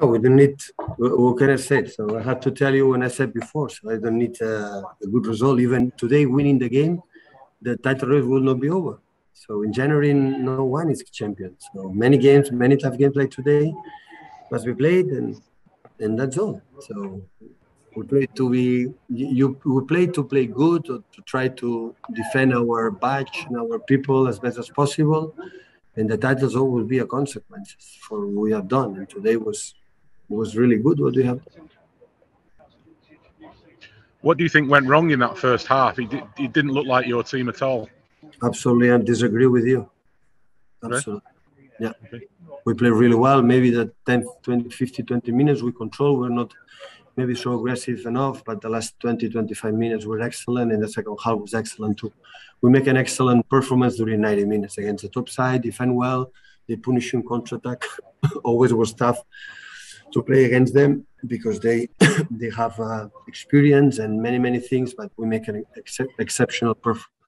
No, we don't need. What can I say? So I had to tell you when I said before. So I don't need uh, a good result. Even today, winning the game, the title race will not be over. So in January, no one is champion. So many games, many tough games like today must be played, and and that's all. So we play to be you. We play to play good, to, to try to defend our badge and our people as best as possible, and the titles will be a consequence for what we have done. And today was was really good what we have. What do you think went wrong in that first half? It, did, it didn't look like your team at all. Absolutely, I disagree with you. Absolutely. Yeah. Okay. We played really well. Maybe the 10, 20, 50, 20 minutes we control. We're not maybe so aggressive enough, but the last 20, 25 minutes were excellent, and the second half was excellent too. We make an excellent performance during 90 minutes against the top side, defend well, they punish you counter attack. Always was tough to play against them because they they have uh, experience and many many things, but we make an ex- exceptional performance